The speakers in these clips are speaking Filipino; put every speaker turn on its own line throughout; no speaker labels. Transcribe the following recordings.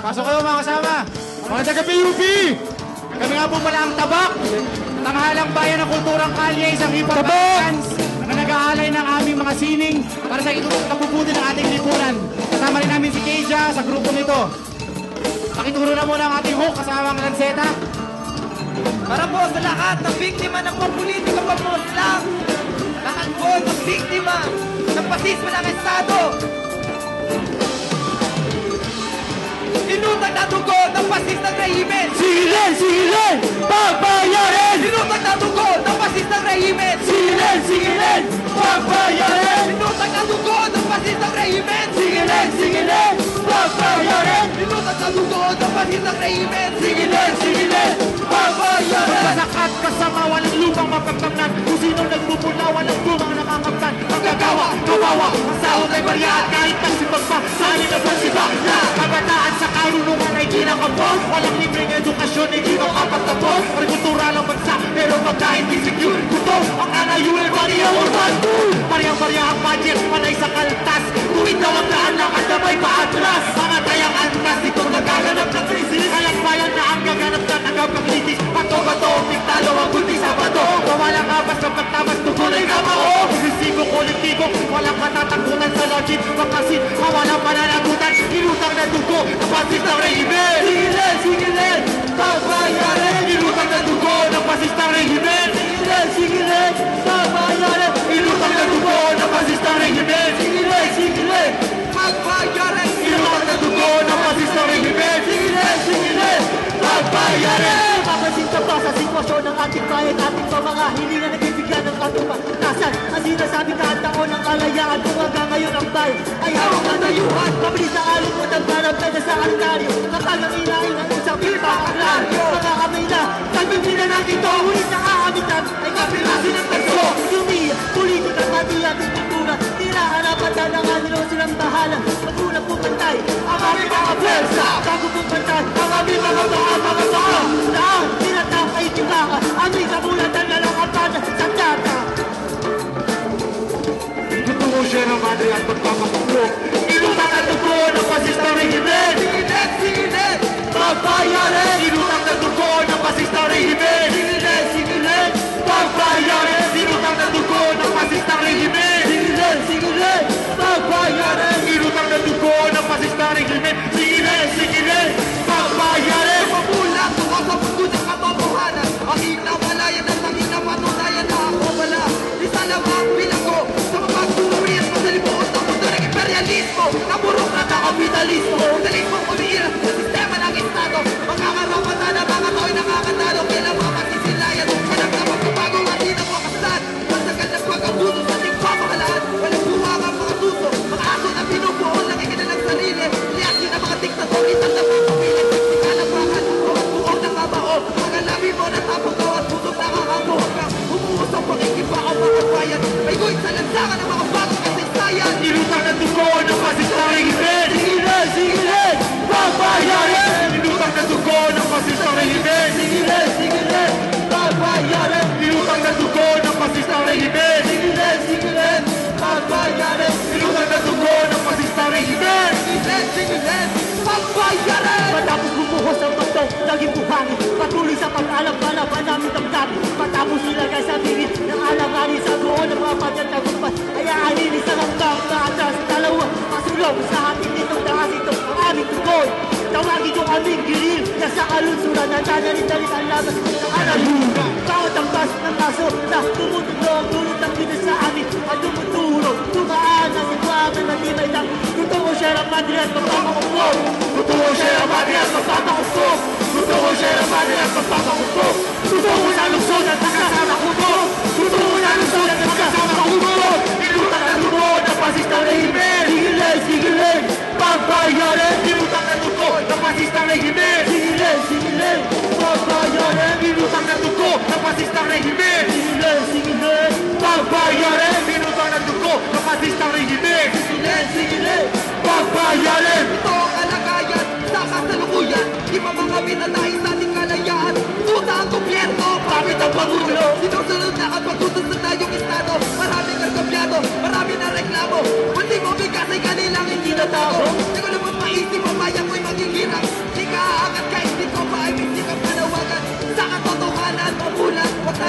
Pasok kayo mga kasama. Mga taga PUP. Kami nga po pala ang tabak. Tanghalang bayan ng kulturang kalye, isang hip hop bands na nag-aalay ng aming mga sining para sa kabubuti ng ating lipunan. Kasama rin namin si Keija sa grupo nito. Pakituro na muna ang ating hook kasama ang Lanceta.
Para po sa lahat ng biktima ng mga politika pagmuslang, lahat po ng biktima ng pasismo ng Estado, Inutang na dugo ng pasistang rehimen!
Sigilan! Sigilan! Pagbayarin!
Inutang na dugo ng pasistang rehimen!
Sigilan! Sigilan! Pagbayarin!
Inutang na dugo ng pasistang rehimen!
Sigilan! Sigilan! Pagbayarin!
Inutang na dugo ng pasistang rehimen!
Sigilan! Sigilan! Pagbayarin!
Masakat kasama walang lupang mapagpagnan Kung sino nagpupula walang bumang nakakaptan Ang gagawa, kawawa, ang ay barya At kahit nagsipag pa, pagsibak na nakapos Walang libreng edukasyon ay di makapagtapos Agrikultura ng bansa, pero pagkain di secure Gutom, ang anayunan, pariya urban Pariyang-pariya ang budget, panay sa kaltas. Tuwid daw ang daan lang at damay paatras. Mga tayang antas, itong nagaganap ng krisis Alang bayan na ang gaganap na tagapaglitis Bato-bato, kapag tamas, tugunay ka mao Resibo kolektibo, walang matatakutan sa logic Pagkasin, kawalang pananagutan Inutang na dugo, napasis ng rehimen
Sigilan! Sigilan! Pagbayarin!
Inutang na dugo, napasis ng rehimen
Sigilan! Sigilan! Pagbayarin!
Inutang na dugo, napasis ng rehimen
Sigilan! Sigilan!
Magbayaran!
Inutang na dugo, napasis ng rehimen
Sigilan! Sigilan! Pagbayarin! Mapapansin ka ba sa sitwasyon ng ating bayan ating pa na bibigyan ng katupasan ang sinasabi kahit ng kalayaan. Kung hanggang ngayon ang bayan ay hawak na dayuhan mabilis na along mo ng hanap na nasa altaryo katagang inain ng isang pipa aklaryo mga kamay na kalbibina natin to ngunit nakakamitan ay kapirasin ng tanso Yumiya, politika, pati ating kultura. Tira harapan na nga nila silang bahala. Magulap po pantay ang aming mga pwersa. Bago po pantay ang aming mga mga mga mga Laang
bayan May guhit sa lansangan ng mga bagong kasaysayan
Inutang na dugo, ng rehimen
Sigilan, sigilan! Pagbayarin!
Inutang na dugo, napasis ng rehimen
Sigilan, sigilan! Pagbayarin!
Inutang na dugo, napasis ng rehimen
Sigilan, sigilan! Pagbayarin!
Inutang na dugo, napasis ng rehimen
Sigilan, sigilan, pagbayaran
Matapos bumuhos ang bagtong naging buhangin giril Na sa alunsuran na danarin-darin ang laban ng analuna Bawat ang bas ng kaso na tumutulo Ang dulot ng bilis sa amin at tumuturo Tumaan ang sitwaan na matibay lang Totoo siya ng madre at magpapakupok
Totoo siya ang madre at magpapakupok Totoo siya ang madre at magpapakupok Totoo sa lungsod at nakasama kubo Totoo na lungsod at pagbayaran Inutang na dugo, napasis ng rehimen
Sigilan, sigilan, Pagbayaran!
Ito ang
kalagayan sa kasalukuyan
Di sa ating kalayaan Puta ang
gobyerno, pamit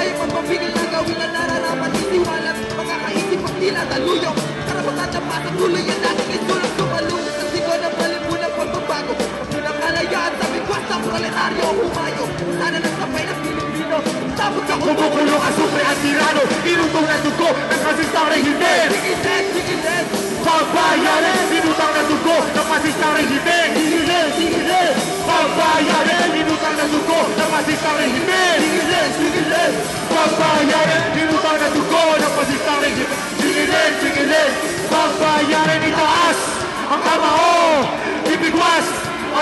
tayo
magpapigil na gawin ang nararapat Iniwala,
makakaisip ang
tila
taluyo Karapatan na pasang tuloy yan natin Isulong tumalo Sa sigo ng malimunang pagbabago Unang kalayaan sa bigwas ng proletaryo Humayo, sana ng sapay ng Pilipino Tapos ako Kumukulong ang supre at tirano Inutong na dugo ng masistang rehilden Higit-higit, Pagbayanin, binutang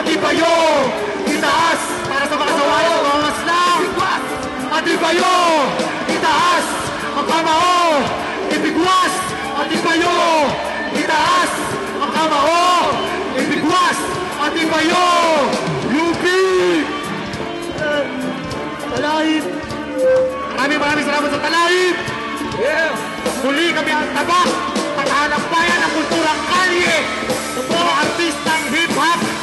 Atibayo, itaas para sa mga sawayan ng mga. Atibayo, itaas ang kamao, ibigwas. Atibayo, itaas ang kamao, ibigwas. Atibayo, UP! Talayib! Maraming maraming salamat sa talayib! Yes! Muli kami ang tabak! Paghanap bayan ang
kulturang kalye! Mga artistang hip-hop!